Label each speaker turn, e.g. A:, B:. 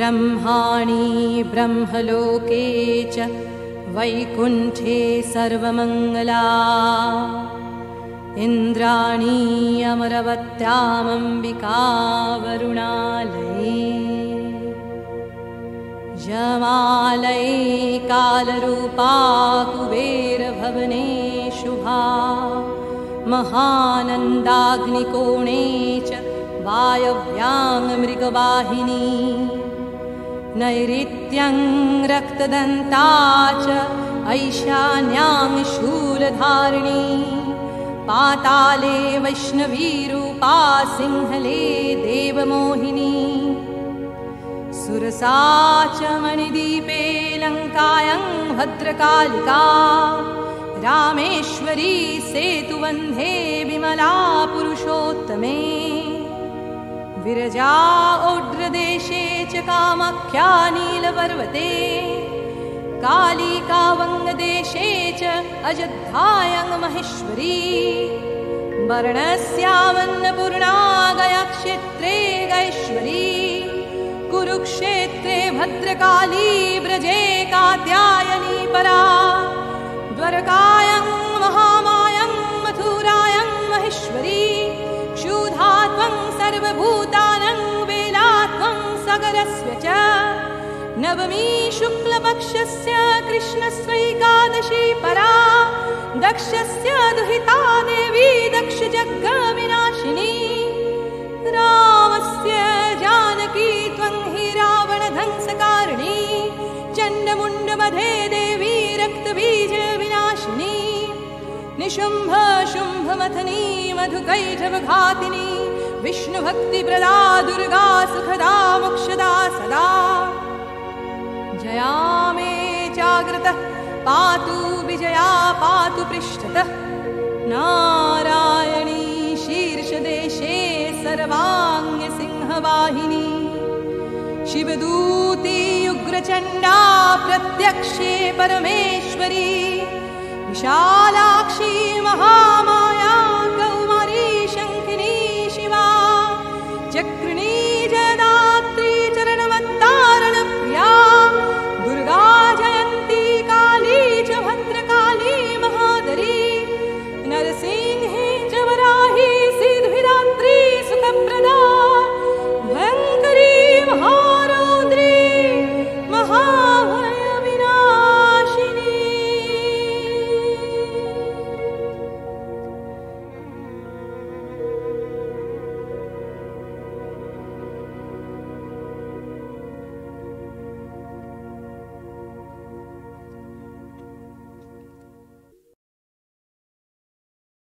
A: ब्रह्माणि ब्रह्मलोके च वैकुण्ठे सर्वमङ्गला। इन्द्राणी अमरवत्यामम्बिका वरुणालये जमालये कालरूपा कुबेरभवने शुभा। महानन्दाग्निकोणे च वायव्याङ्मृगवाहिनी नैऋत्यं रक्तदन्ता च ऐशान्यां शूलधारिणी। पाताले वैष्णवीरूपा सिंहले देवमोहिनी। सुरसा च मणिदीपे लङ्कायं भद्रकालिका। रामेश्वरी सेतुवन्धे विमला पुरुषोत्तमे। विरजा च कालिकावङ्गदेशे च अयोध्यायं महेश्वरी वर्णस्यावन्नपूर्णा गयाक्षेत्रे गैश्वरी कुरुक्षेत्रे भद्रकाली व्रजे कात्यायनी परा द्वारकायं सगरस्य च नवमी शुक्लपक्षस्य कृष्णस्वैकादशी परा दक्षस्य दुहिता देवी दक्षजग्गविनाशिनी। रामस्य जानकी त्वं हि रावणधंसकारिणी चण्डमुण्डमधे देवी रक्तबीजविनाशिनी। निशुम्भ शुम्भमथनी मधुकैठवघातिनी विष्णुभक्तिप्रदा दुर्गा सुखदा मोक्षदा सदा जया मे जाग्रतः पातु विजया पातु पृष्ठतः। नारायणी शीर्षदेशे सर्वाङ्गसिंहवाहिनी। शिवदूती उग्रचण्डा प्रत्यक्षे परमेश्वरी। विशा